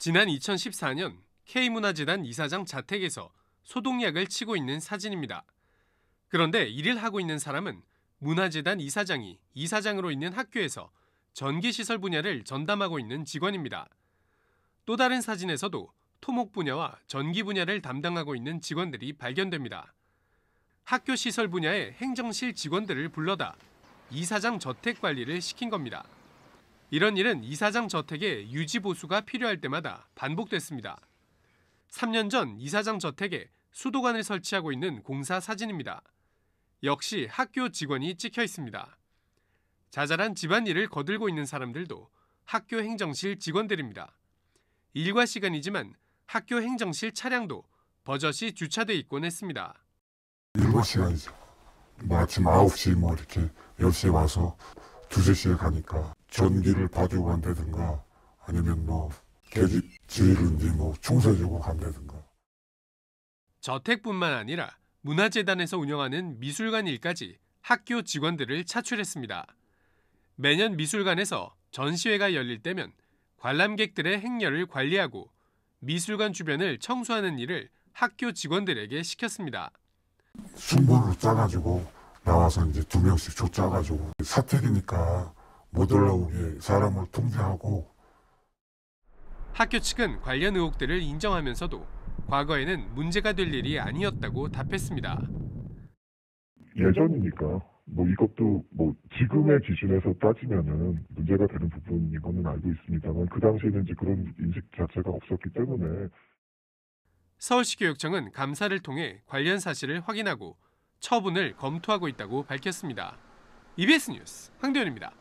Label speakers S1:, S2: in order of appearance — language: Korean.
S1: 지난 2014년 K문화재단 이사장 자택에서 소독약을 치고 있는 사진입니다. 그런데 일을 하고 있는 사람은 문화재단 이사장이 이사장으로 있는 학교에서 전기시설 분야를 전담하고 있는 직원입니다. 또 다른 사진에서도 토목 분야와 전기 분야를 담당하고 있는 직원들이 발견됩니다. 학교 시설 분야의 행정실 직원들을 불러다 이사장 저택 관리를 시킨 겁니다. 이런 일은 이사장 저택의 유지 보수가 필요할 때마다 반복됐습니다. 3년 전 이사장 저택에 수도관을 설치하고 있는 공사 사진입니다. 역시 학교 직원이 찍혀 있습니다. 자잘한 집안일을 거들고 있는 사람들도 학교 행정실 직원들입니다. 일과 시간이지만 학교 행정실 차량도 버젓이 주차돼 있곤 했습니다.
S2: 일과 시간이죠. 뭐 아침 9시 뭐 이렇게 10시에 와서 2, 3시에 가니까 전기를 봐주고 간다든가 아니면 뭐 계집 지휘는지 뭐 청소해주고 간다든가
S1: 저택뿐만 아니라 문화재단에서 운영하는 미술관 일까지 학교 직원들을 차출했습니다. 매년 미술관에서 전시회가 열릴 때면 관람객들의 행렬을 관리하고 미술관 주변을 청소하는 일을 학교 직원들에게 시켰습니다.
S2: 순번으로 짜가지고 나와서 이제 두 명씩 조 짜가지고 사택이니까 못 올라오게 사람을 통제하고
S1: 학교 측은 관련 의혹들을 인정하면서도 과거에는 문제가 될 일이 아니었다고 답했습니다.
S3: 예전이니까 뭐 이것도 뭐 지금의 기준에서 따지면은 문제가 되는 부분인 거는 알고 있습니다만 그 당시에는 이제 그런 인식 자체가 없었기 때문에
S1: 서울시 교육청은 감사를 통해 관련 사실을 확인하고 처분을 검토하고 있다고 밝혔습니다. EBS 뉴스 황대현입니다.